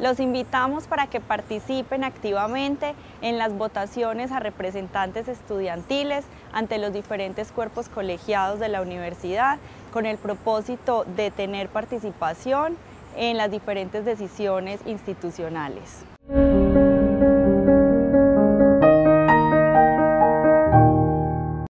Los invitamos para que participen activamente en las votaciones a representantes estudiantiles ante los diferentes cuerpos colegiados de la universidad con el propósito de tener participación en las diferentes decisiones institucionales.